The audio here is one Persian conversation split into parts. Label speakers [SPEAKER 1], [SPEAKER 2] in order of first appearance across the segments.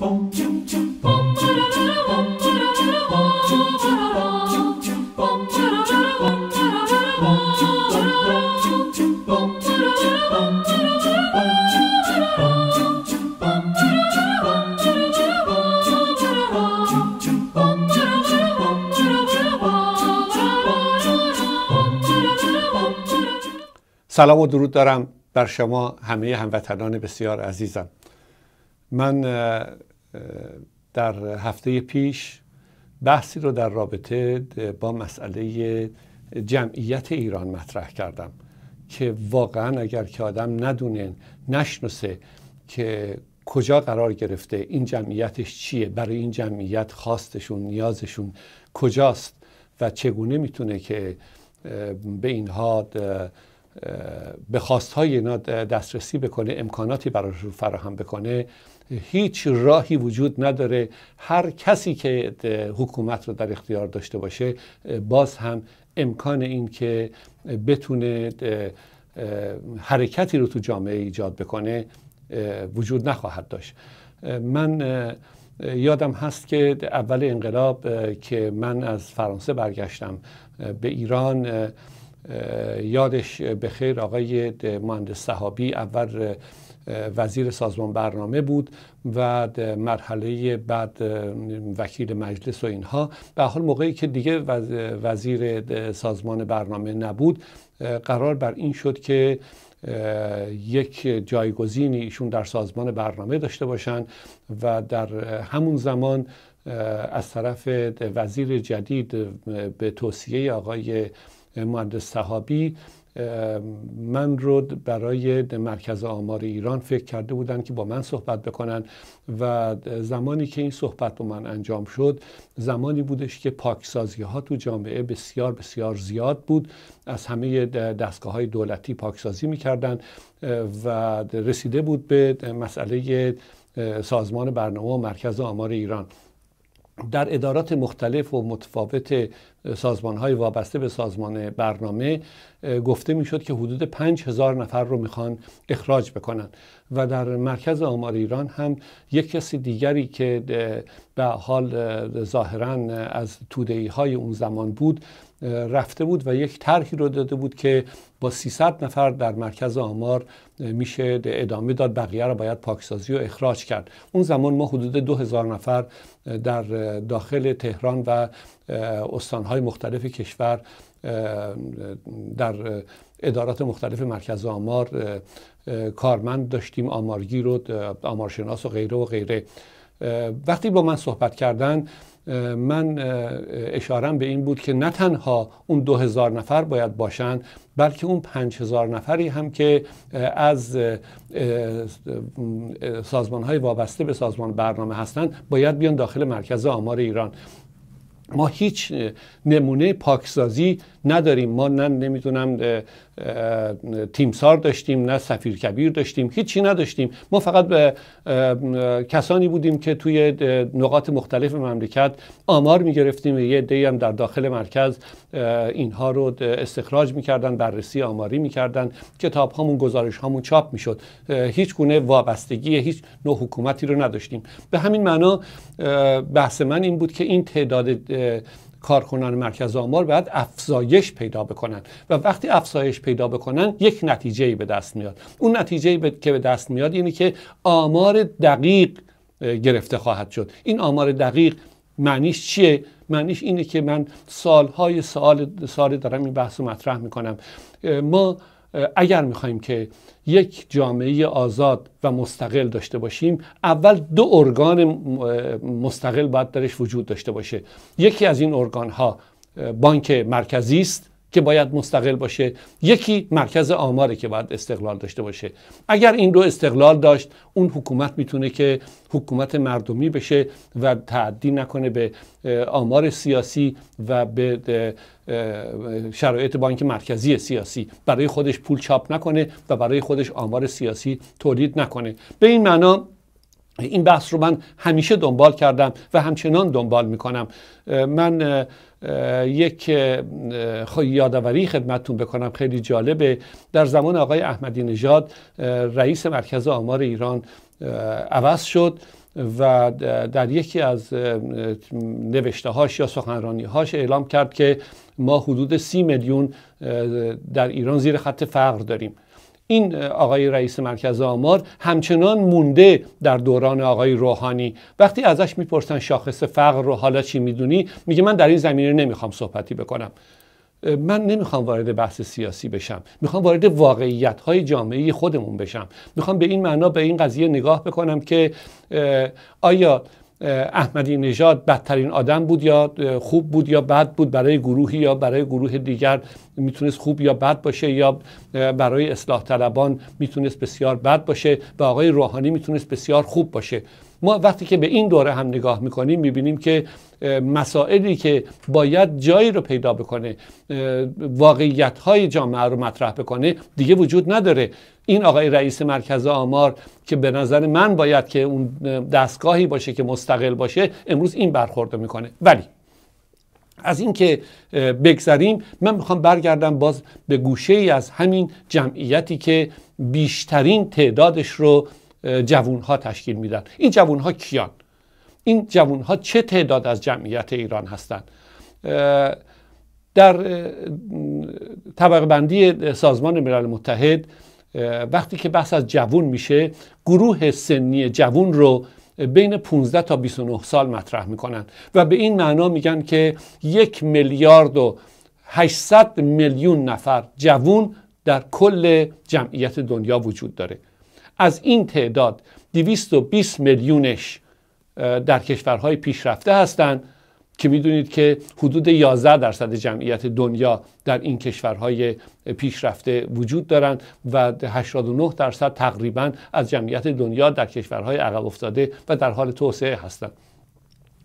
[SPEAKER 1] سلام و درود دارم بر شما همه هموطنان بسیار عزیزم من در هفته پیش بحثی رو در رابطه با مسئله جمعیت ایران مطرح کردم که واقعا اگر که آدم ندونه نشناسه که کجا قرار گرفته این جمعیتش چیه برای این جمعیت خواستشون نیازشون کجاست و چگونه می‌تونه که به اینها به خواستهای اینا دسترسی بکنه امکاناتی براشون فراهم بکنه هیچ راهی وجود نداره. هر کسی که حکومت رو در اختیار داشته باشه باز هم امکان این که بتونه حرکتی رو تو جامعه ایجاد بکنه وجود نخواهد داشت. من یادم هست که اول انقلاب که من از فرانسه برگشتم به ایران یادش به خیر آقای مهندس صحابی اول وزیر سازمان برنامه بود و مرحله بعد وکیل مجلس و اینها. به حال موقعی که دیگه وزیر سازمان برنامه نبود قرار بر این شد که یک جایگزینی ایشون در سازمان برنامه داشته باشند و در همون زمان از طرف وزیر جدید به توصیه آقای مهندس صحابی من رو برای مرکز آمار ایران فکر کرده بودن که با من صحبت بکنن و زمانی که این صحبت با من انجام شد زمانی بودش که پاکسازی ها تو جامعه بسیار بسیار زیاد بود. از همه دستگاه های دولتی پاکسازی می‌کردن و رسیده بود به مسئله سازمان برنامه و مرکز آمار ایران. در ادارات مختلف و متفاوت سازمان های وابسته به سازمان برنامه گفته می‌شد که حدود پنج هزار نفر رو می‌خوان اخراج بکنن. و در مرکز آمار ایران هم یک کسی دیگری که به حال ظاهرا از تودهی های اون زمان بود رفته بود و یک طرحی رو داده بود که با 300 نفر در مرکز آمار میشه ادامه داد بقیه رو باید پاکسازی و اخراج کرد. اون زمان ما حدود 2000 نفر در داخل تهران و استانهای مختلف کشور در ادارات مختلف مرکز آمار کارمند داشتیم آمارگیر و آمارشناس و غیره و غیره. وقتی با من صحبت کردن من اشارم به این بود که نه تنها اون دو هزار نفر باید باشن بلکه اون پنج هزار نفری هم که از سازمان های وابسته به سازمان برنامه هستند باید بیان داخل مرکز آمار ایران. ما هیچ نمونه پاکسازی نداریم. ما نه نمی‌دونم تیمسار داشتیم نه سفیر کبیر داشتیم هیچی نداشتیم. ما فقط به کسانی بودیم که توی نقاط مختلف مملکت آمار می‌گرفتیم یه عده‌ای هم در داخل مرکز اینها رو استخراج می‌کردن بررسی آماری می‌کردن کتاب هامون گزارش هامون چاپ می‌شد. هیچ گونه وابستگی هیچ نوع حکومتی رو نداشتیم. به همین معنا بحث من این بود که این تعداد کارکنان مرکز آمار باید افزایش پیدا بکنن. و وقتی افزایش پیدا بکنن یک نتیجه به دست میاد. اون نتیجه که به دست میاد اینه که آمار دقیق گرفته خواهد شد. این آمار دقیق معنیش چیه؟ معنیش اینه که من سالهای سال سال دارم این بحث رو مطرح می‌کنم. ما اگر می‌خوایم که یک جامعه آزاد و مستقل داشته باشیم اول دو ارگان مستقل باید درش وجود داشته باشه. یکی از این ارگان ها بانک مرکزی است. که باید مستقل باشه. یکی مرکز آماره که باید استقلال داشته باشه. اگر این دو استقلال داشت اون حکومت می‌تونه که حکومت مردمی بشه و تعدی نکنه به آمار سیاسی و به شرایط بانک مرکزی سیاسی برای خودش پول چاپ نکنه و برای خودش آمار سیاسی تولید نکنه. به این معنا این بحث رو من همیشه دنبال کردم و همچنان دنبال می‌کنم. من یک یادآوری خدمتتون بکنم. خیلی جالبه. در زمان آقای احمدی نژاد رئیس مرکز آمار ایران عوض شد و در یکی از نوشته هاش یا سخنرانی هاش اعلام کرد که ما حدود سی میلیون در ایران زیر خط فقر داریم. این آقای رئیس مرکز آمار همچنان مونده در دوران آقای روحانی. وقتی ازش می‌پرسن شاخص فقر رو حالا چی می‌دونی؟ میگه من در این زمینه نمی‌خوام صحبتی بکنم. من نمی‌خوام وارد بحث سیاسی بشم. می‌خوام وارد واقعیت های جامعه خودمون بشم. می‌خوام به این معنا به این قضیه نگاه بکنم که آیا احمدی نژاد بدترین آدم بود یا خوب بود یا بد بود برای گروهی یا برای گروه دیگر می‌تونست خوب یا بد باشه یا برای اصلاح طلبان می‌تونست بسیار بد باشه و آقای روحانی می‌تونست بسیار خوب باشه. ما وقتی که به این دوره هم نگاه می‌کنیم می‌بینیم که مسائلی که باید جایی رو پیدا بکنه واقعیت های جامعه رو مطرح بکنه دیگه وجود نداره. این آقای رئیس مرکز آمار که به نظر من باید که اون دستگاهی باشه که مستقل باشه امروز این برخورد می‌کنه. ولی از اینکه بگذریم من می‌خوام برگردم باز به گوشه ای از همین جمعیتی که بیشترین تعدادش رو جوون ها تشکیل میدن. این جوون ها کیان؟ این جوون ها چه تعداد از جمعیت ایران هستند؟ در طبق بندی سازمان ملل متحد وقتی که بحث از جوون میشه گروه سنی جوون رو بین 15 تا 29 سال مطرح می‌کنن و به این معنا میگن که یک میلیارد و 800 میلیون نفر جوون در کل جمعیت دنیا وجود داره. از این تعداد 220 میلیونش در کشورهای پیشرفته هستند که می‌دونید که حدود 11 درصد جمعیت دنیا در این کشورهای پیشرفته وجود دارند و 89 درصد تقریبا از جمعیت دنیا در کشورهای عقب افتاده و در حال توسعه هستند.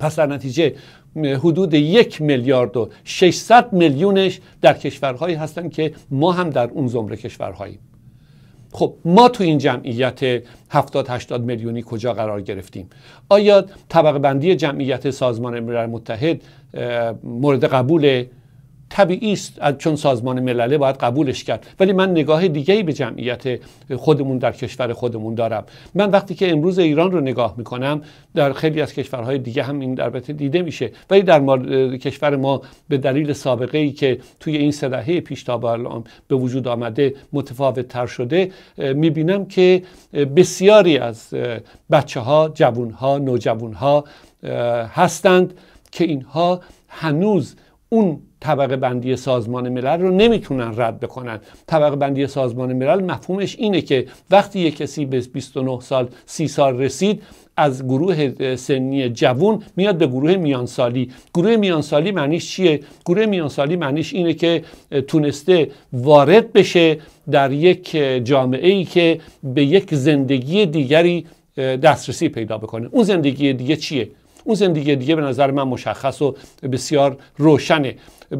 [SPEAKER 1] پس در نتیجه حدود یک میلیارد و 600 میلیونش در کشورهایی هستند که ما هم در اون زمره کشورهاییم. خب ما تو این جمعیت 70 80 میلیونی کجا قرار گرفتیم؟ آیا طبقه بندی جمعیت سازمان ملل متحد مورد قبول طبیعی است. چون سازمان ملله باید قبولش کرد. ولی من نگاه دیگه به جمعیت خودمون در کشور خودمون دارم. من وقتی که امروز ایران رو نگاه می‌کنم در خیلی از کشورهای دیگه هم این البته دیده میشه. ولی در کشور ما به دلیل سابقه ای که توی این سه دهه پیش تا به وجود آمده متفاوت تر شده می‌بینم که بسیاری از بچه ها جوون ها نوجوان ها هستند که اینها هنوز اون طبقه بندی سازمان ملل رو نمی‌تونن رد بکنن. طبقه بندی سازمان ملل مفهومش اینه که وقتی یک کسی به 29 سال 30 سال رسید از گروه سنی جوون میاد به گروه میانسالی. گروه میانسالی معنیش چیه؟ گروه میانسالی معنیش اینه که تونسته وارد بشه در یک جامعه ای که به یک زندگی دیگری دسترسی پیدا بکنه. اون زندگی دیگه چیه؟ اون زندگی دیگه به نظر من مشخص و بسیار روشنه.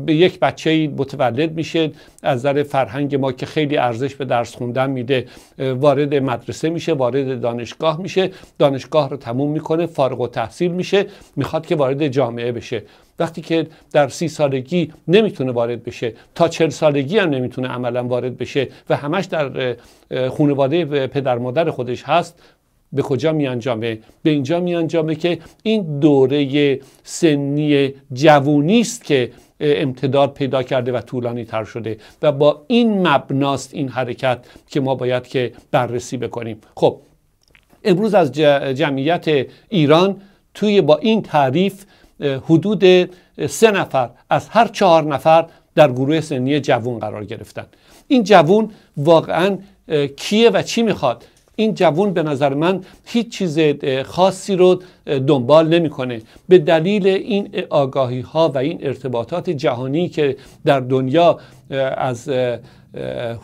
[SPEAKER 1] به یک بچه متولد میشه از نظر فرهنگ ما که خیلی ارزش به درس خوندن میده وارد مدرسه میشه وارد دانشگاه میشه دانشگاه رو تموم می‌کنه فارغ و تحصیل میشه می‌خواد که وارد جامعه بشه. وقتی که در سی سالگی نمی‌تونه وارد بشه تا چل سالگی هم نمی‌تونه عملا وارد بشه و همش در خانواده پدر مادر خودش هست به کجا می انجامه؟ به اینجا می انجامه که این دوره سنی جوونی است که امتداد پیدا کرده و طولانی تر شده و با این مبناست این حرکت که ما باید که بررسی بکنیم. خب امروز از جمعیت ایران توی با این تعریف حدود سه نفر از هر چهار نفر در گروه سنی جوون قرار گرفتن. این جوون واقعا کیه و چی می‌خواد؟ این جوون به نظر من هیچ چیز خاصی رو دنبال نمی‌کنه. به دلیل این آگاهی ها و این ارتباطات جهانی که در دنیا از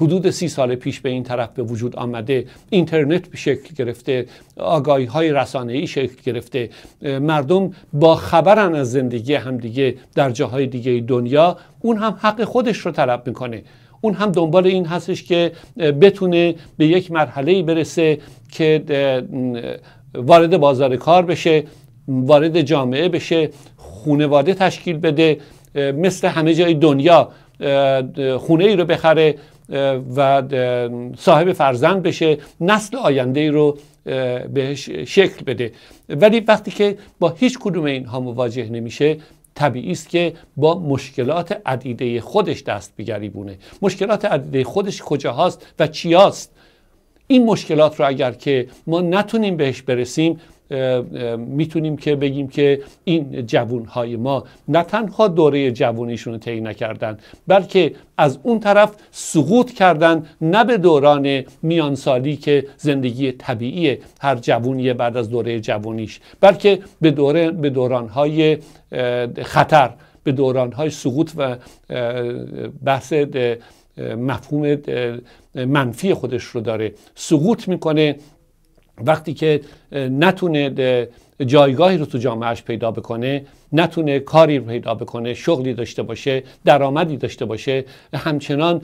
[SPEAKER 1] حدود سی سال پیش به این طرف به وجود آمده اینترنت به شکل گرفته آگاهی های رسانه ای شکل گرفته مردم با خبرن از زندگی همدیگه در جاهای دیگه دنیا اون هم حق خودش رو طلب می‌کنه. اون هم دنبال این هستش که بتونه به یک مرحله برسه که وارد بازار کار بشه وارد جامعه بشه خونواده تشکیل بده مثل همه جای دنیا خونه ای رو بخره و صاحب فرزند بشه نسل آینده ای رو بهش شکل بده. ولی وقتی که با هیچ کدوم اینها مواجه نمیشه طبیعی است که با مشکلات عدیده خودش دست بگریبونه مشکلات عدیده خودش کجاهاست و چیاست؟ این مشکلات رو اگر که ما نتونیم بهش برسیم می‌تونیم که بگیم که این جوانهای ما نه تنها دوره جوانیشون رو طی نکردن بلکه از اون طرف سقوط کردن نه به دوران میانسالی که زندگی طبیعی هر جوونیه بعد از دوره جوانیش بلکه به دوره به دورانهای خطر به دورانهای سقوط و بحث مفهوم منفی خودش رو داره سقوط می‌کنه. وقتی که نتونه جایگاهی رو تو جامعهش پیدا بکنه نتونه کاری رو پیدا بکنه شغلی داشته باشه درآمدی داشته باشه همچنان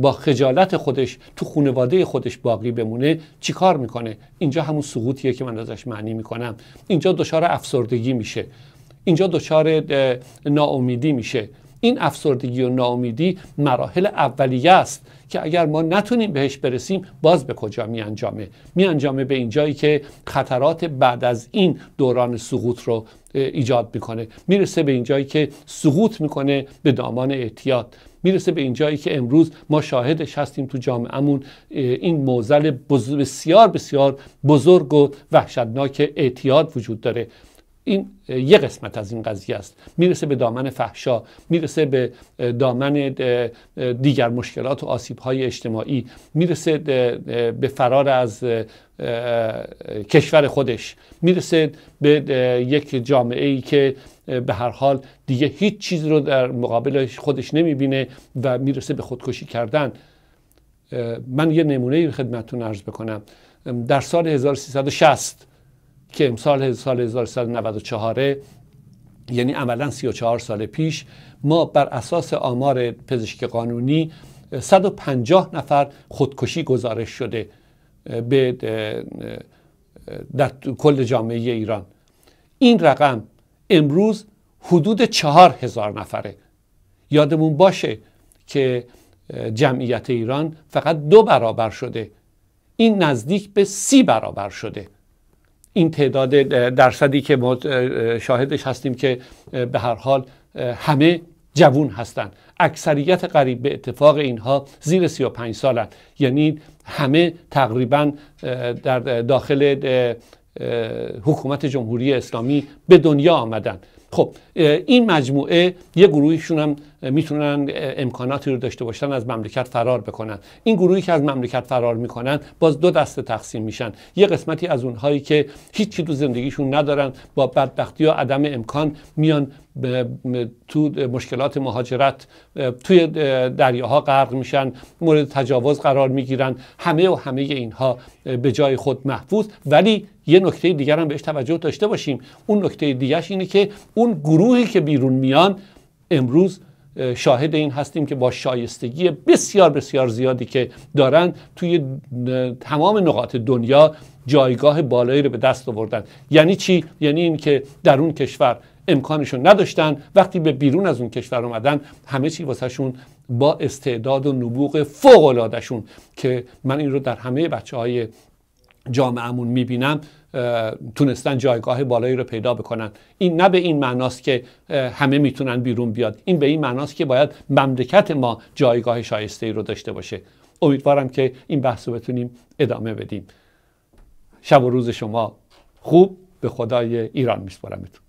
[SPEAKER 1] با خجالت خودش تو خانواده خودش باقی بمونه چیکار می‌کنه؟ اینجا همون سقوطیه که من ازش معنی می‌کنم. اینجا دچار افسردگی میشه. اینجا دچار ناامیدی میشه. این افسردگی و ناامیدی مراحل اولیه است که اگر ما نتونیم بهش برسیم باز به کجا می انجامه می انجامه به این جایی که خطرات بعد از این دوران سقوط رو ایجاد می‌کنه. می‌رسه به این جایی که سقوط می‌کنه به دامان اعتیاد. می‌رسه به این جایی که امروز ما شاهدش هستیم تو جامعهمون این موزل بسیار بسیار بزرگ و وحشتناک اعتیاد وجود داره. این یه قسمت از این قضیه است. می‌رسه به دامن فحشا می‌رسه به دامن دیگر مشکلات و آسیب های اجتماعی می‌رسه به فرار از کشور خودش می‌رسه به یک جامعه ای که به هر حال دیگه هیچ چیز رو در مقابل خودش نمی‌بینه و می‌رسه به خودکشی کردن. من یه نمونه خدمتتون عرض بکنم. در سال 1360 که امسال سال 1394 یعنی عملا 34 سال پیش ما بر اساس آمار پزشک قانونی 150 نفر خودکشی گزارش شده به در کل جامعه ایران. این رقم امروز حدود چهار هزار نفره. یادمون باشه که جمعیت ایران فقط دو برابر شده. این نزدیک به سی برابر شده. این تعداد درصدی که ما شاهدش هستیم که به هر حال همه جوون هستند. اکثریت قریب به اتفاق اینها زیر 35 سالن یعنی همه تقریبا در داخل حکومت جمهوری اسلامی به دنیا آمدن خب این مجموعه یه گروهیشون هم می‌تونن امکاناتی رو داشته باشن از مملکت فرار بکنن. این گروهی که از مملکت فرار می‌کنن باز دو دسته تقسیم میشن. یه قسمتی از اونهایی که هیچی تو زندگیشون ندارن با بدبختی و عدم امکان میان تو مشکلات مهاجرت توی دریاها غرق میشن مورد تجاوز قرار می‌گیرن. همه و همه اینها به جای خود محفوظ. ولی یه نکته دیگر هم بهش توجه داشته باشیم. اون نکته دیگرش اینه که اون گروهی که بیرون میان امروز شاهد این هستیم که با شایستگی بسیار بسیار زیادی که دارن توی تمام نقاط دنیا جایگاه بالایی رو به دست آوردن. یعنی چی؟ یعنی اینکه در اون کشور امکانشون نداشتن. وقتی به بیرون از اون کشور اومدن همه چی واسهشون با استعداد و نبوغ فوق العادهشون که من این رو در همه بچه های جامعهمون می‌بینم تونستن جایگاه بالایی رو پیدا بکنن این نه به این معناست که همه می‌تونن بیرون بیاد این به این معناست که باید مملکت ما جایگاه شایسته ای رو داشته باشه امیدوارم که این بحث رو بتونیم ادامه بدیم شب و روز شما خوب به خدای ایران میسپارمتون